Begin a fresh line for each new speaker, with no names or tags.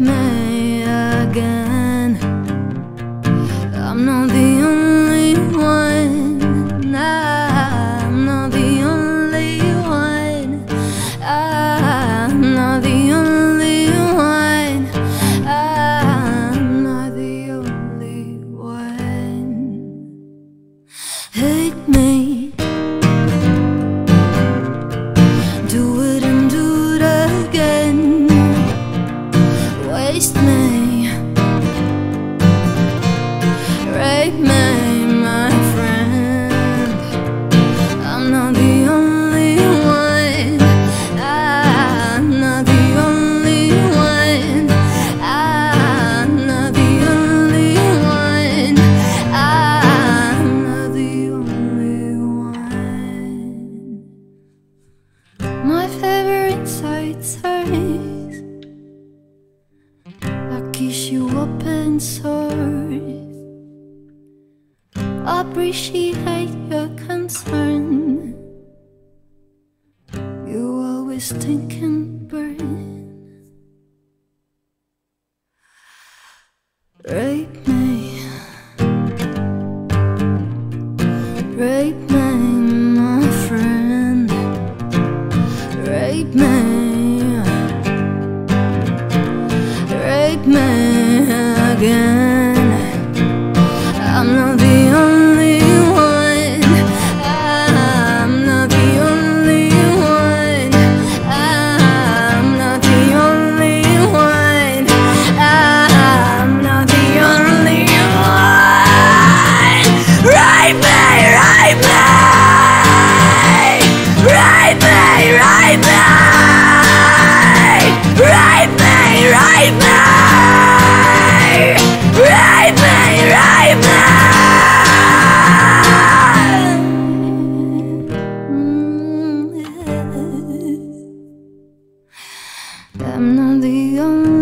me again. I'm not the My favorite sights are his. I kiss you open source appreciate your concern. You always think and burn. Rape me, rape me, my friend. Rape me, rape me again. your